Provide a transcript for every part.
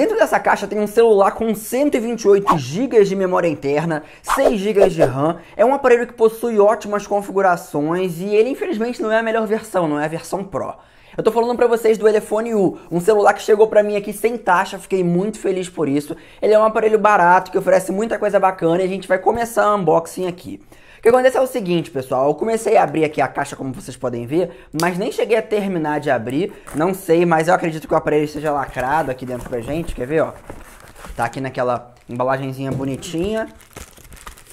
Dentro dessa caixa tem um celular com 128 GB de memória interna, 6 GB de RAM. É um aparelho que possui ótimas configurações e ele infelizmente não é a melhor versão, não é a versão Pro. Eu tô falando para vocês do Elefone U, um celular que chegou para mim aqui sem taxa, fiquei muito feliz por isso. Ele é um aparelho barato que oferece muita coisa bacana e a gente vai começar a unboxing aqui. O que acontece é o seguinte, pessoal, eu comecei a abrir aqui a caixa, como vocês podem ver, mas nem cheguei a terminar de abrir, não sei, mas eu acredito que o aparelho esteja lacrado aqui dentro pra gente, quer ver, ó? Tá aqui naquela embalagenzinha bonitinha.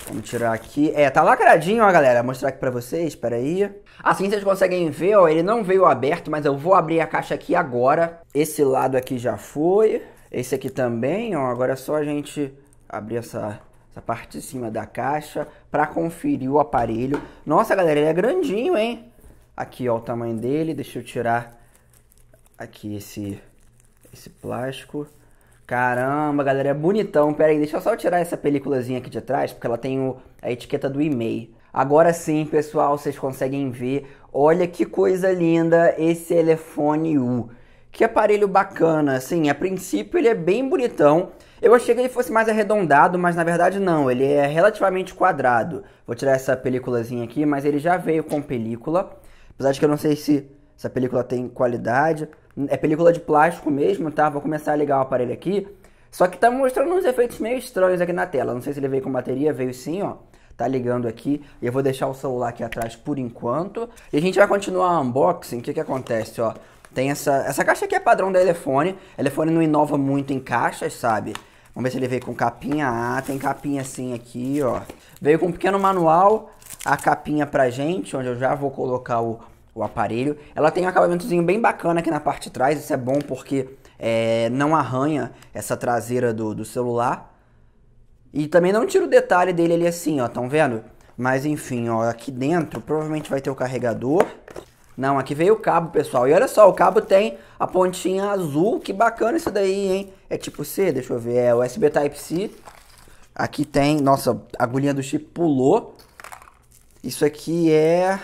Vamos tirar aqui. É, tá lacradinho, ó, galera. Vou mostrar aqui pra vocês, espera aí. Assim vocês conseguem ver, ó, ele não veio aberto, mas eu vou abrir a caixa aqui agora. Esse lado aqui já foi. Esse aqui também, ó. Agora é só a gente abrir essa essa parte de cima da caixa para conferir o aparelho. Nossa, galera, ele é grandinho, hein? Aqui, ó, o tamanho dele. Deixa eu tirar aqui esse, esse plástico. Caramba, galera, é bonitão. Pera aí, deixa eu só tirar essa películazinha aqui de trás, porque ela tem o, a etiqueta do e-mail. Agora sim, pessoal, vocês conseguem ver. Olha que coisa linda esse Elefone U. Que aparelho bacana, assim, a princípio ele é bem bonitão. Eu achei que ele fosse mais arredondado, mas na verdade não, ele é relativamente quadrado. Vou tirar essa películazinha aqui, mas ele já veio com película. Apesar de que eu não sei se essa película tem qualidade. É película de plástico mesmo, tá? Vou começar a ligar o aparelho aqui. Só que tá mostrando uns efeitos meio estranhos aqui na tela. Não sei se ele veio com bateria, veio sim, ó. Tá ligando aqui. E eu vou deixar o celular aqui atrás por enquanto. E a gente vai continuar o unboxing. O que que acontece, ó? Tem essa, essa caixa aqui é padrão da Elefone. Elefone não inova muito em caixas, sabe? Vamos ver se ele veio com capinha. Ah, tem capinha assim aqui, ó. Veio com um pequeno manual, a capinha pra gente, onde eu já vou colocar o, o aparelho. Ela tem um acabamentozinho bem bacana aqui na parte de trás. Isso é bom porque é, não arranha essa traseira do, do celular. E também não tira o detalhe dele ali assim, ó. Tão vendo? Mas enfim, ó, aqui dentro provavelmente vai ter o carregador. Não, aqui veio o cabo, pessoal. E olha só, o cabo tem a pontinha azul. Que bacana isso daí, hein? É tipo C, deixa eu ver. É USB Type-C. Aqui tem... Nossa, a agulhinha do chip pulou. Isso aqui é...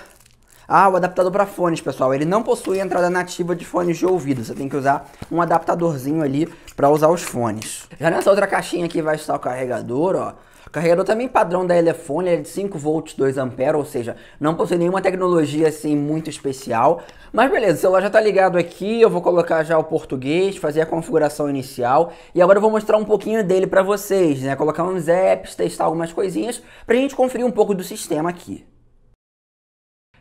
Ah, o adaptador para fones, pessoal. Ele não possui entrada nativa de fones de ouvido. Você tem que usar um adaptadorzinho ali para usar os fones. Já nessa outra caixinha aqui vai estar o carregador, ó. Carregador também padrão da Elefone, é de 5 volts 2 ampere, ou seja, não possui nenhuma tecnologia assim muito especial. Mas beleza, o celular já está ligado aqui, eu vou colocar já o português, fazer a configuração inicial e agora eu vou mostrar um pouquinho dele para vocês, né? Colocar uns apps, testar algumas coisinhas para a gente conferir um pouco do sistema aqui.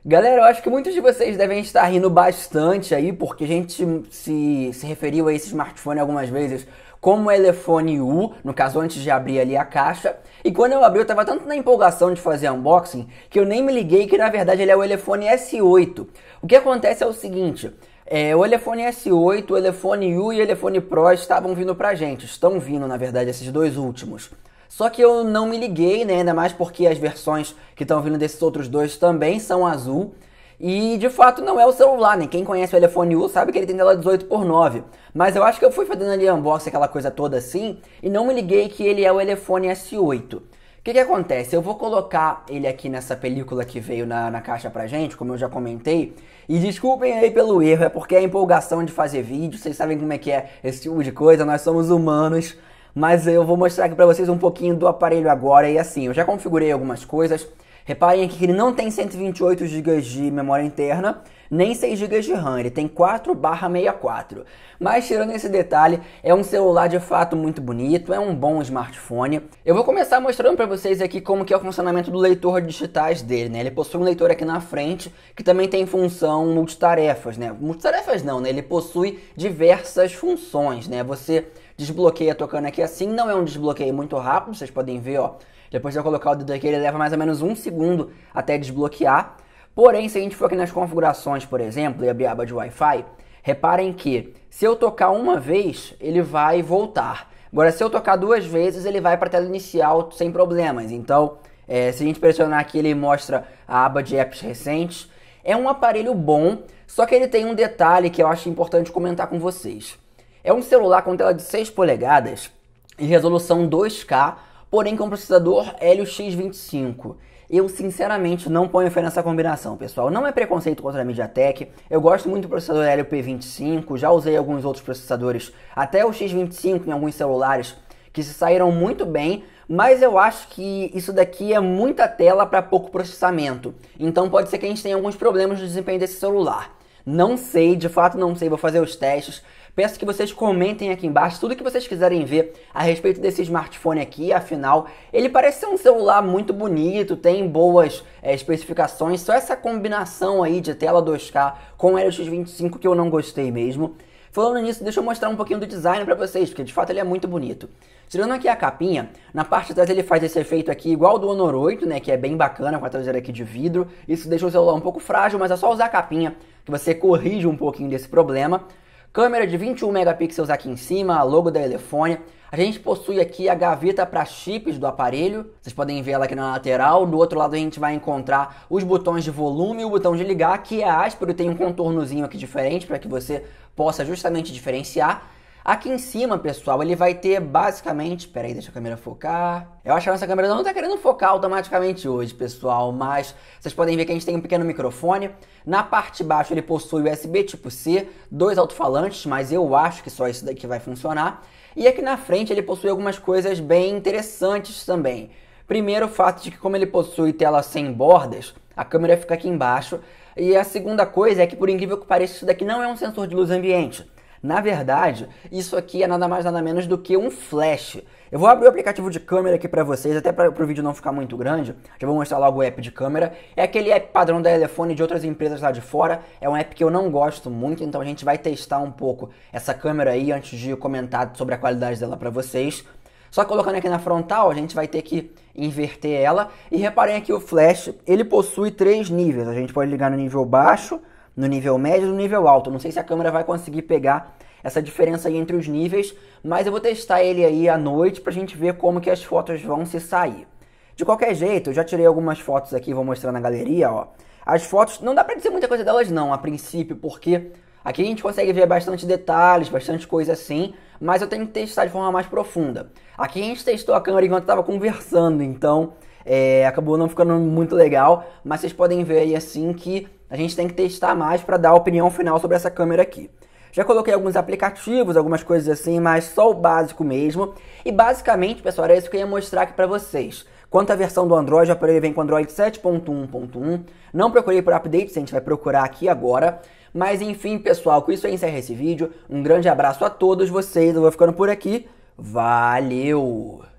Galera, eu acho que muitos de vocês devem estar rindo bastante aí, porque a gente se, se referiu a esse smartphone algumas vezes como o Elefone U, no caso antes de abrir ali a caixa. E quando eu abri, eu estava tanto na empolgação de fazer unboxing que eu nem me liguei que na verdade ele é o Elefone S8. O que acontece é o seguinte. É, o Elefone S8, o Elefone U e o Elefone Pro estavam vindo pra gente. Estão vindo, na verdade, esses dois últimos. Só que eu não me liguei, né? Ainda mais porque as versões que estão vindo desses outros dois também são azul. E de fato não é o celular, né? Quem conhece o iPhone U sabe que ele tem tela 18 por 9. Mas eu acho que eu fui fazendo ali unboxing, aquela coisa toda assim, e não me liguei que ele é o iPhone S8. O que, que acontece? Eu vou colocar ele aqui nessa película que veio na, na caixa pra gente, como eu já comentei. E desculpem aí pelo erro, é porque é a empolgação de fazer vídeo, vocês sabem como é que é esse tipo de coisa, nós somos humanos. Mas eu vou mostrar aqui pra vocês um pouquinho do aparelho agora e assim, eu já configurei algumas coisas. Reparem aqui que ele não tem 128 GB de memória interna, nem 6 GB de RAM, ele tem 4 64. Mas tirando esse detalhe, é um celular de fato muito bonito, é um bom smartphone. Eu vou começar mostrando para vocês aqui como que é o funcionamento do leitor digitais dele, né? Ele possui um leitor aqui na frente, que também tem função multitarefas, né? Multitarefas não, né? Ele possui diversas funções, né? Você desbloqueia tocando aqui assim, não é um desbloqueio muito rápido, vocês podem ver, ó. Depois de eu colocar o dedo aqui, ele leva mais ou menos um segundo até desbloquear. Porém, se a gente for aqui nas configurações, por exemplo, e abrir a aba de Wi-Fi, reparem que se eu tocar uma vez, ele vai voltar. Agora, se eu tocar duas vezes, ele vai para a tela inicial sem problemas. Então, é, se a gente pressionar aqui, ele mostra a aba de apps recentes. É um aparelho bom, só que ele tem um detalhe que eu acho importante comentar com vocês. É um celular com tela de 6 polegadas e resolução 2K porém com processador Helio X25. Eu sinceramente não ponho fé nessa combinação, pessoal. Não é preconceito contra a MediaTek. Eu gosto muito do processador Helio P25, já usei alguns outros processadores, até o X25 em alguns celulares que se saíram muito bem, mas eu acho que isso daqui é muita tela para pouco processamento. Então pode ser que a gente tenha alguns problemas no desempenho desse celular. Não sei, de fato não sei, vou fazer os testes. Peço que vocês comentem aqui embaixo tudo que vocês quiserem ver a respeito desse smartphone aqui, afinal, ele parece ser um celular muito bonito, tem boas é, especificações, só essa combinação aí de tela 2K com o LX25 que eu não gostei mesmo. Falando nisso, deixa eu mostrar um pouquinho do design para vocês, porque de fato ele é muito bonito. Tirando aqui a capinha, na parte de trás ele faz esse efeito aqui igual do Honor 8, né, que é bem bacana com a traseira aqui de vidro. Isso deixa o celular um pouco frágil, mas é só usar a capinha que você corrige um pouquinho desse problema. Câmera de 21 megapixels aqui em cima, logo da Elefone. A gente possui aqui a gaveta para chips do aparelho. Vocês podem ver ela aqui na lateral. Do outro lado a gente vai encontrar os botões de volume e o botão de ligar, que é áspero, tem um contornozinho aqui diferente para que você possa justamente diferenciar. Aqui em cima, pessoal, ele vai ter basicamente. Peraí, deixa a câmera focar. Eu acho que a nossa câmera não está querendo focar automaticamente hoje, pessoal, mas vocês podem ver que a gente tem um pequeno microfone. Na parte de baixo ele possui USB tipo C, dois alto-falantes, mas eu acho que só isso daqui vai funcionar. E aqui na frente ele possui algumas coisas bem interessantes também. Primeiro, o fato de que, como ele possui tela sem bordas, a câmera fica aqui embaixo. E a segunda coisa é que, por incrível que pareça, isso daqui não é um sensor de luz ambiente. Na verdade, isso aqui é nada mais nada menos do que um flash. Eu vou abrir o aplicativo de câmera aqui para vocês, até para o vídeo não ficar muito grande. Já vou mostrar logo o app de câmera. É aquele app padrão da telefone de outras empresas lá de fora. É um app que eu não gosto muito, então a gente vai testar um pouco essa câmera aí antes de comentar sobre a qualidade dela para vocês. Só colocando aqui na frontal, a gente vai ter que inverter ela. E reparem aqui o flash, ele possui três níveis. A gente pode ligar no nível baixo, no nível médio e no nível alto. Não sei se a câmera vai conseguir pegar essa diferença aí entre os níveis, mas eu vou testar ele aí à noite pra gente ver como que as fotos vão se sair. De qualquer jeito, eu já tirei algumas fotos aqui, vou mostrar na galeria, ó. As fotos, não dá pra dizer muita coisa delas não, a princípio, porque aqui a gente consegue ver bastante detalhes, bastante coisa assim, mas eu tenho que testar de forma mais profunda. Aqui a gente testou a câmera enquanto estava conversando, então é, acabou não ficando muito legal, mas vocês podem ver aí assim que a gente tem que testar mais para dar a opinião final sobre essa câmera aqui. Já coloquei alguns aplicativos, algumas coisas assim, mas só o básico mesmo. E basicamente, pessoal, era isso que eu ia mostrar aqui para vocês. Quanto à versão do Android, o aparelho vem com Android 7.1.1. Não procurei por updates, a gente vai procurar aqui agora. Mas enfim, pessoal, com isso eu encerro esse vídeo. Um grande abraço a todos vocês, eu vou ficando por aqui. Valeu!